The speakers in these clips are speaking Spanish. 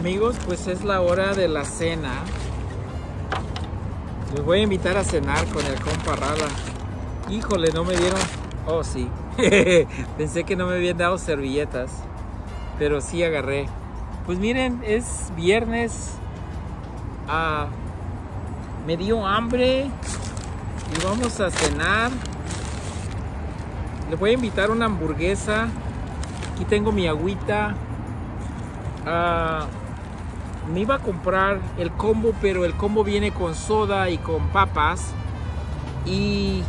Amigos, pues es la hora de la cena. Les voy a invitar a cenar con el compa Rala. Híjole, no me dieron. Oh, sí. Pensé que no me habían dado servilletas. Pero sí agarré. Pues miren, es viernes. Ah, me dio hambre. Y vamos a cenar. Les voy a invitar una hamburguesa. Aquí tengo mi agüita. Ah, me iba a comprar el combo, pero el combo viene con soda y con papas. Y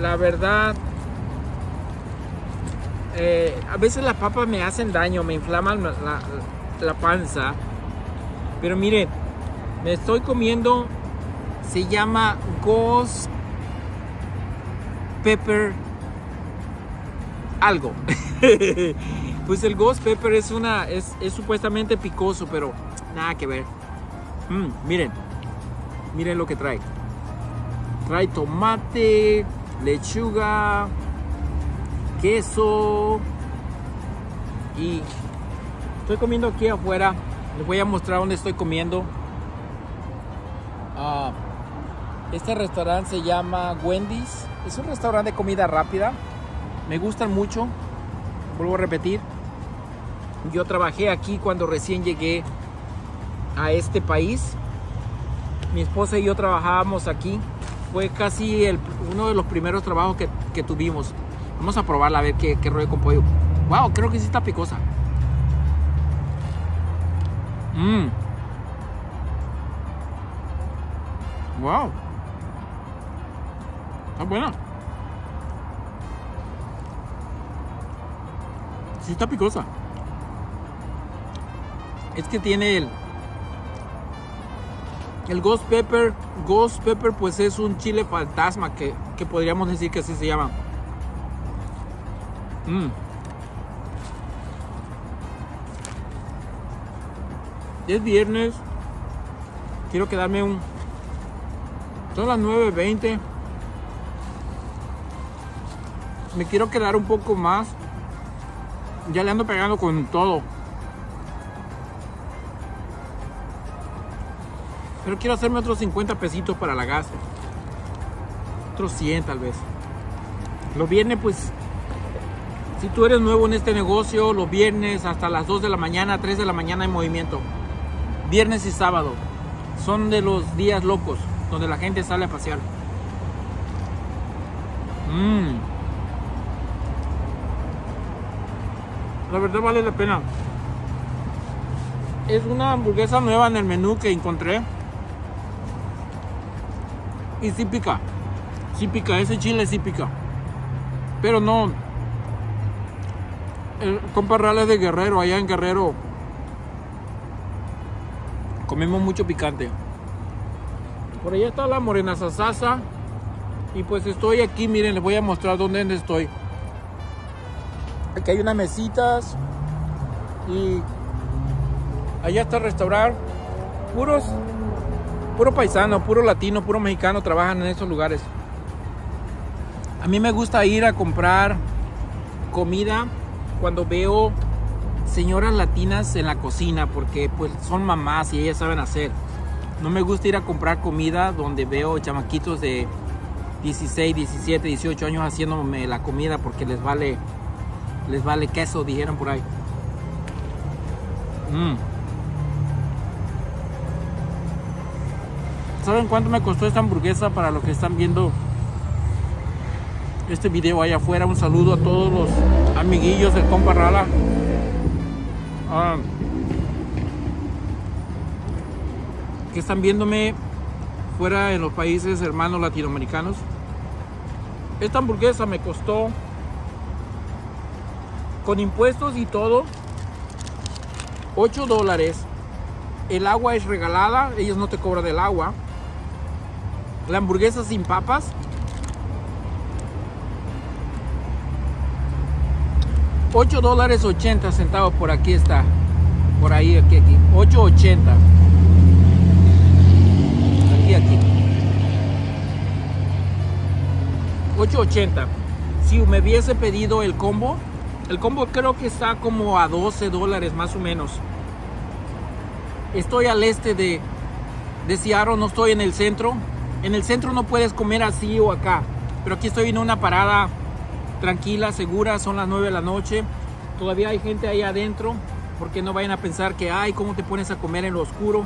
la verdad, eh, a veces las papas me hacen daño, me inflaman la, la, panza. Pero miren, me estoy comiendo, se llama Ghost Pepper algo. pues el Ghost Pepper es una, es, es supuestamente picoso, pero nada que ver. Mm, miren, miren lo que trae. Trae tomate, lechuga, queso y estoy comiendo aquí afuera. Les voy a mostrar dónde estoy comiendo. Ah, este restaurante se llama Wendy's. Es un restaurante de comida rápida. Me gustan mucho. Vuelvo a repetir. Yo trabajé aquí cuando recién llegué a este país. Mi esposa y yo trabajábamos aquí. Fue casi el, uno de los primeros trabajos que, que, tuvimos. Vamos a probarla a ver qué, qué rollo con pollo. Wow, creo que sí está picosa. Mmm. Wow. Está buena. Sí está picosa. Es que tiene el el Ghost Pepper. Ghost Pepper pues es un chile fantasma que, que podríamos decir que así se llama. Mm. Es viernes. Quiero quedarme un... Son las 9.20. Me quiero quedar un poco más. Ya le ando pegando con todo. Quiero hacerme otros 50 pesitos para la gas. Otros 100 tal vez. Los viernes pues... Si tú eres nuevo en este negocio, los viernes hasta las 2 de la mañana, 3 de la mañana en movimiento. Viernes y sábado. Son de los días locos, donde la gente sale a pasear. Mmm. La verdad vale la pena. Es una hamburguesa nueva en el menú que encontré. Y sí pica. Sí pica, ese chile sí pica. Pero no. El compa de Guerrero, allá en Guerrero. Comemos mucho picante. Por allá está la morena sasasa. Y pues estoy aquí, miren, les voy a mostrar dónde estoy. Aquí hay unas mesitas. Y allá está el. Puros, puro paisano, puro latino, puro mexicano trabajan en esos lugares. A mí me gusta ir a comprar comida cuando veo señoras latinas en la cocina porque pues son mamás y ellas saben hacer. No me gusta ir a comprar comida donde veo chamaquitos de 16, 17, 18 años haciéndome la comida porque les vale les vale queso, dijeron por ahí. Mm. ¿Saben cuánto me costó esta hamburguesa para los que están viendo este video allá afuera? Un saludo a todos los amiguillos del compa Rala. Ah, que están viéndome fuera en los países hermanos latinoamericanos. Esta hamburguesa me costó con impuestos y todo 8 dólares. El agua es regalada, ellos no te cobran del agua. La hamburguesa sin papas. $8 dólares 80 centavos por aquí está. Por ahí, aquí, aquí. 8.80. Aquí, aquí. 8.80. Si me hubiese pedido el combo, el combo creo que está como a 12 dólares más o menos. Estoy al este de, de Seattle, no estoy en el centro. En el centro no puedes comer así o acá. Pero aquí estoy en una parada tranquila, segura. Son las 9 de la noche. Todavía hay gente ahí adentro. Porque no vayan a pensar que, ay, ¿cómo te pones a comer en lo oscuro?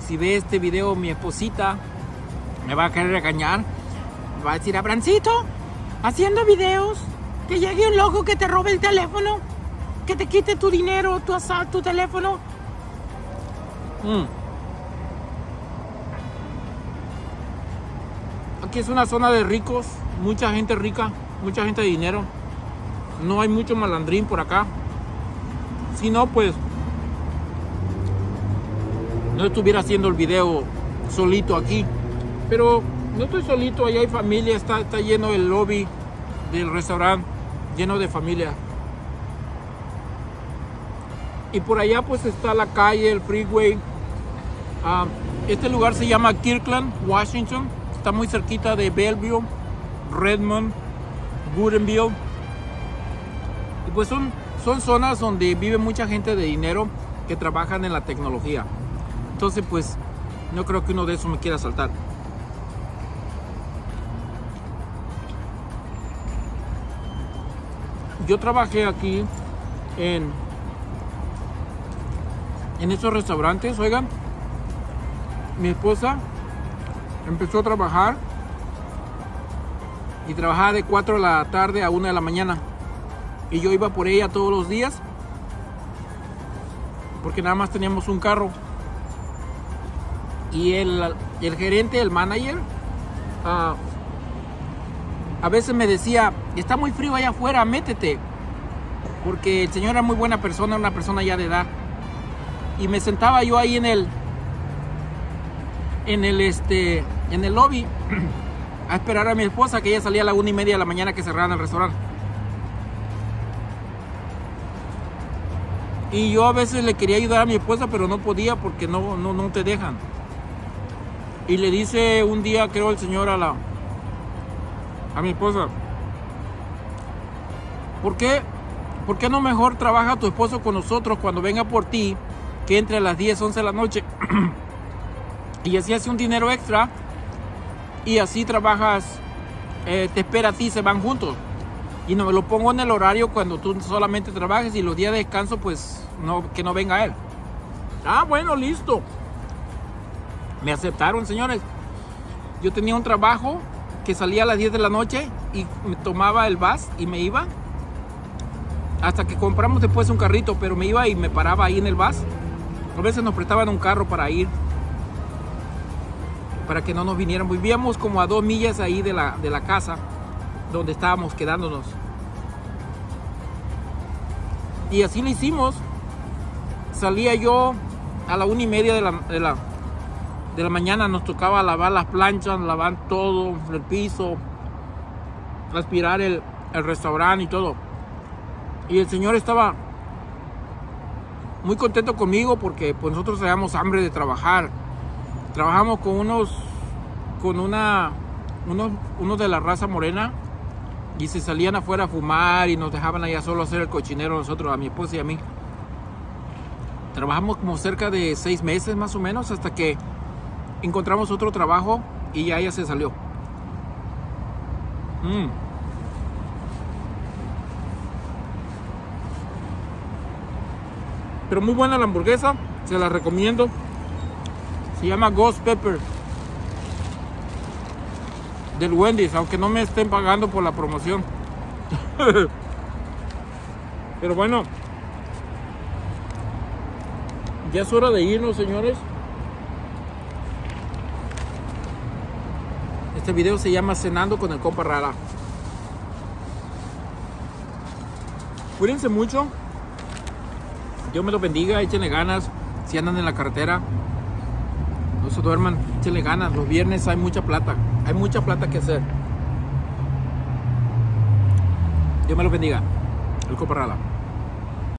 Si ve este video mi esposita, me va a querer regañar. Va a decir, Abrancito, haciendo videos, que llegue un loco que te robe el teléfono, que te quite tu dinero, tu, tu teléfono. Mm. Es una zona de ricos, mucha gente rica, mucha gente de dinero. No hay mucho malandrín por acá. Si no, pues no estuviera haciendo el video solito aquí. Pero no estoy solito, allá hay familia, está, está lleno el lobby del restaurante, lleno de familia. Y por allá pues está la calle, el freeway. Ah, este lugar se llama Kirkland, Washington. Está muy cerquita de Bellevue, Redmond, Goodenville. Y pues son, son zonas donde vive mucha gente de dinero que trabajan en la tecnología. Entonces pues no creo que uno de esos me quiera saltar. Yo trabajé aquí en en esos restaurantes, oigan, mi esposa empezó a trabajar y trabajaba de 4 de la tarde a 1 de la mañana. Y yo iba por ella todos los días porque nada más teníamos un carro. Y el, el gerente, el manager, uh, a veces me decía, está muy frío allá afuera, métete. Porque el señor era muy buena persona, una persona ya de edad y me sentaba yo ahí en el en el este en el lobby a esperar a mi esposa que ella salía a la una y media de la mañana que cerraran el restaurante y yo a veces le quería ayudar a mi esposa pero no podía porque no, no, no te dejan y le dice un día creo el señor a la a mi esposa ¿por qué? ¿por qué no mejor trabaja tu esposo con nosotros cuando venga por ti que entre a las 10, 11 de la noche. y así hace un dinero extra. Y así trabajas, eh, te espera a ti, se van juntos. Y no me lo pongo en el horario cuando tú solamente trabajes y los días de descanso, pues no, que no venga él. Ah, bueno, listo. Me aceptaron, señores. Yo tenía un trabajo que salía a las 10 de la noche y me tomaba el bus y me iba. Hasta que compramos después un carrito, pero me iba y me paraba ahí en el bus a veces nos prestaban un carro para ir, para que no nos vinieran. Vivíamos como a dos millas ahí de la, de la casa donde estábamos quedándonos. Y así lo hicimos. Salía yo a la una y media de la, de la, de la mañana, nos tocaba lavar las planchas, lavar todo, el piso, aspirar el, el restaurante y todo. Y el señor estaba muy contento conmigo porque pues nosotros teníamos hambre de trabajar. Trabajamos con unos, con una, unos, unos de la raza morena y se salían afuera a fumar y nos dejaban allá solo hacer el cochinero nosotros, a mi esposa y a mí. Trabajamos como cerca de seis meses más o menos hasta que encontramos otro trabajo y ya ella se salió. Mm. Pero muy buena la hamburguesa, se la recomiendo. Se llama Ghost Pepper. Del Wendy's, aunque no me estén pagando por la promoción. Pero bueno, ya es hora de irnos, señores. Este video se llama Cenando con el compa Rara. Cuídense mucho. Dios me los bendiga, échenle ganas. Si andan en la carretera, se duerman, échenle ganas. Los viernes hay mucha plata, hay mucha plata que hacer. Dios me los bendiga. El Coparrala.